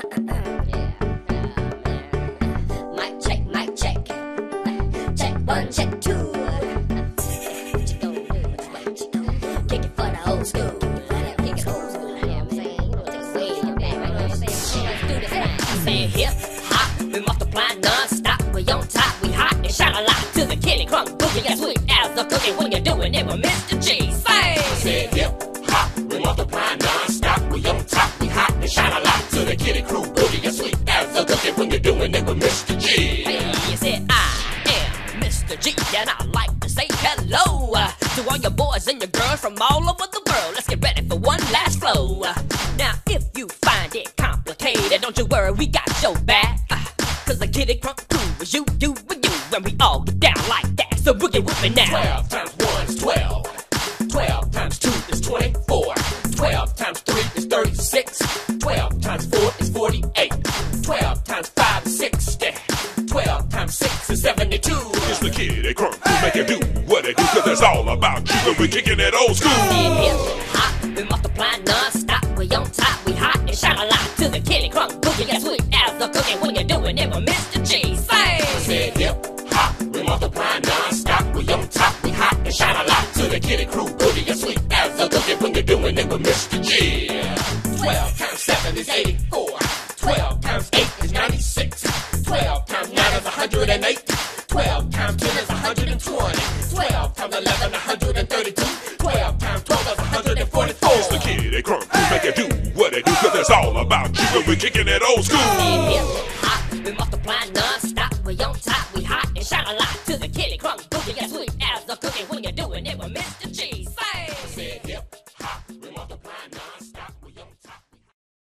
The say the boogie. Get sweet as a cookie when you're doing? It with Mr. G. Say. Said hip Mr. G. Hey, it, I am Mr. G, and I like to say hello uh, to all your boys and your girls from all over the world. Let's get ready for one last flow. Now, if you find it complicated, don't you worry, we got your back. Uh, Cause the kid it crunk crew is you, you, with you, when we all get down like that. So boogie with now. 12 times 1 is 12. 12 times 2 is 20. Kid at Crunk who make it do what it do, cause it's all about you when we kicking it old school. hip hop, we multiply non-stop. We on top, we hot and shout a lot to the kitty crunk boogie. Get sweet as the cookie when you're doing it with Mr. G. Say. Said hip hop, we multiply non-stop. We on top, we hot and shout a lot to the kitty crew boogie. As sweet as a cookie when you're doing it with Mr. G. Twelve times seven is eighty-four. Twelve times eight is ninety-six. Twelve times nine is a hundred and eight. Twelve times ten is a 11, 132, 12 times 12 is 144. It's the kid they Crump make it do what it do, cause it's all about you, we're kicking it old school. We hip, hop, we multiply non-stop, we on top, we hot, and shout a lot to the kid at